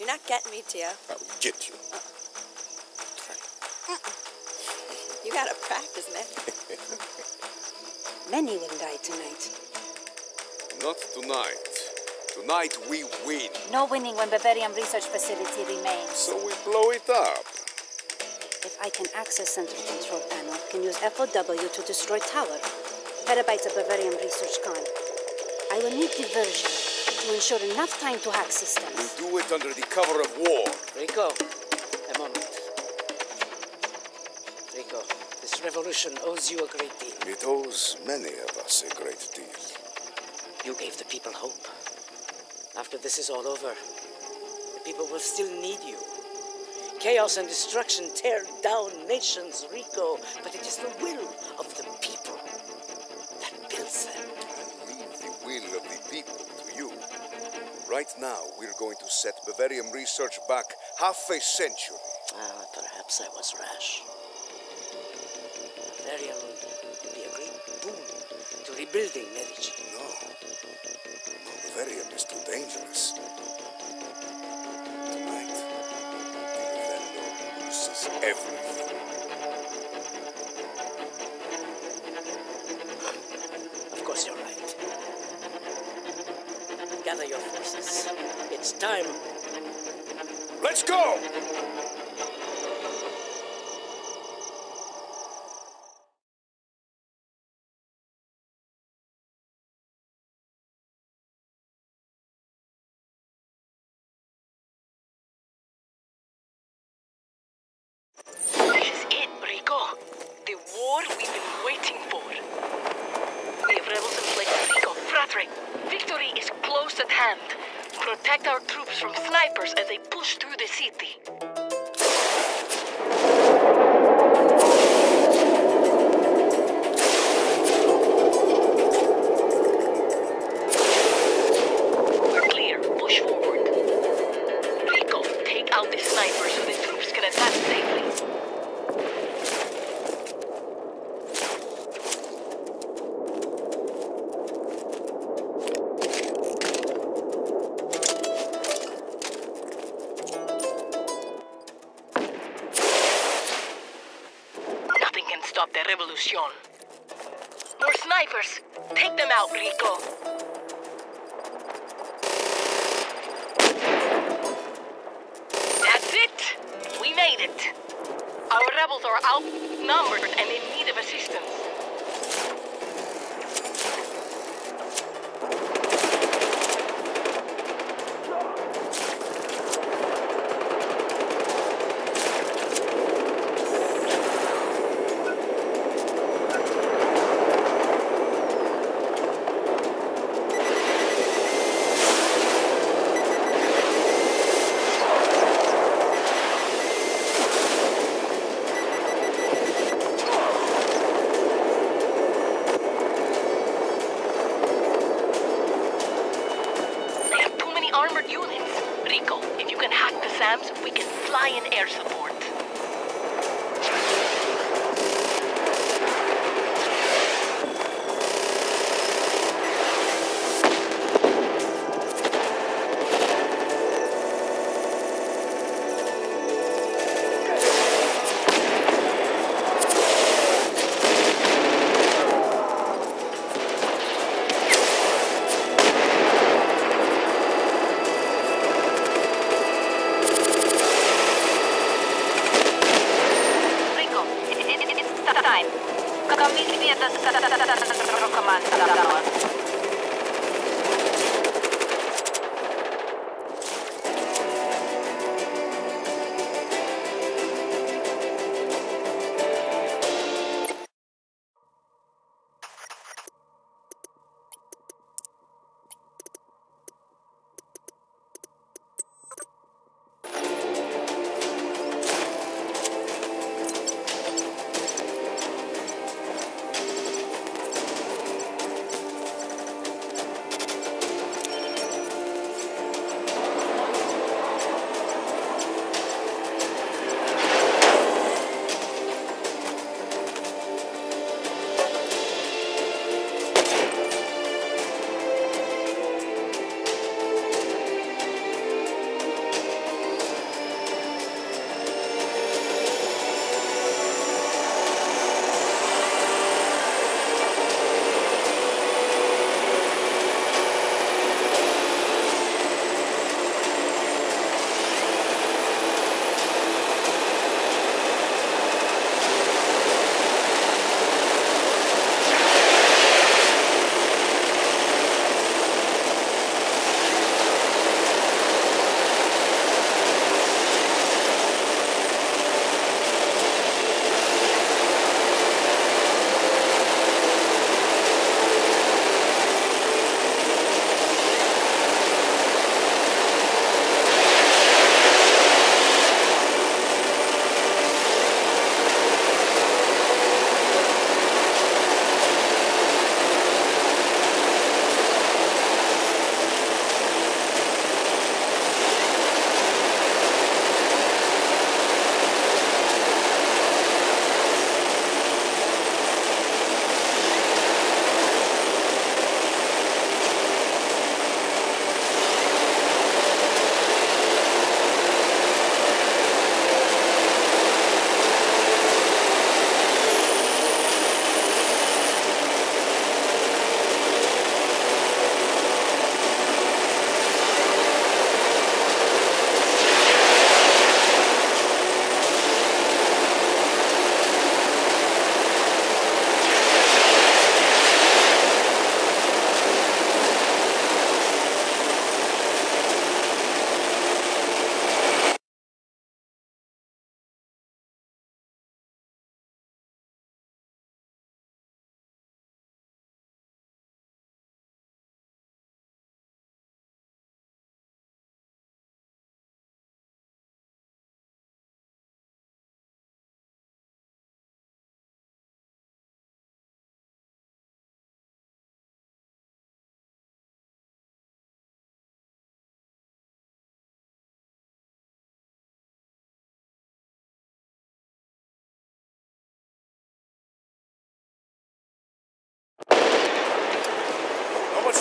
You're not getting me, Tio. I will get you. You gotta practice, man. Many will die tonight. Not tonight. Tonight we win. No winning when Bavarium Research Facility remains. So we blow it up. If I can access Central Control Panel, can use FOW to destroy tower. Petabytes of Bavarium research gone. I will need diversion to ensure enough time to hack systems. We'll do it under the cover of war. Rico, a moment. Rico, this revolution owes you a great deal. It owes many of us a great deal. You gave the people hope. After this is all over, the people will still need you. Chaos and destruction tear down nations, Rico, but it is the will of the people that builds them. Right now, we're going to set Bavarium research back half a century. Ah, perhaps I was rash. Bavarium would be a great boon to rebuilding Medici. No. No, Bavarium is too dangerous. Tonight, the Vendor loses everything. Gather your forces. It's time. Let's go! Protect our troops from snipers as they push through the city. Revolution. More snipers! Take them out, Rico! That's it! We made it! Our rebels are outnumbered and in need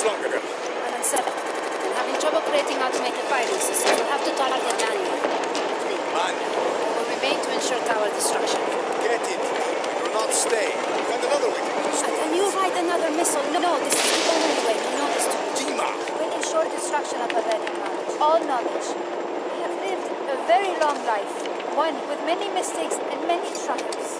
longer, girl? One and seven. I'm having trouble creating automated firing systems. We'll have to target manually. Three. Man, Will remain to ensure tower destruction. get it. We Do not stay. Find another way to And uh, can you write another missile? No, no, this is the only way. You know this to be. Dimah! Will ensure destruction of Bavarium knowledge. All knowledge. I have lived a very long life. One with many mistakes and many triumphs.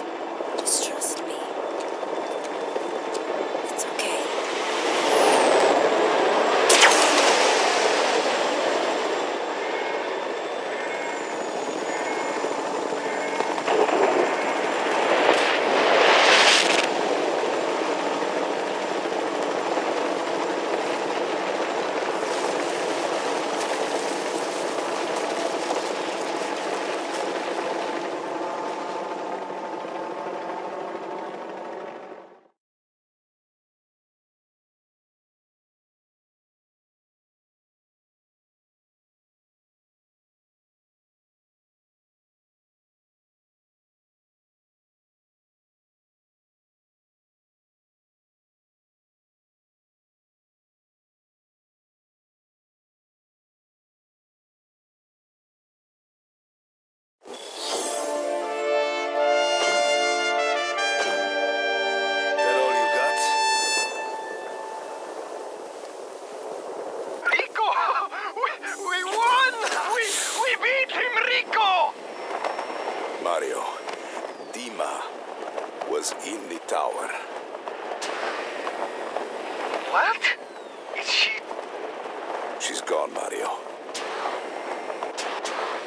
In the tower. What? Is she She's gone, Mario.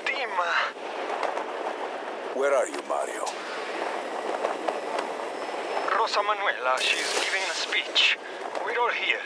Dimah? Where are you, Mario? Rosa Manuela, she's giving a speech. We're all here.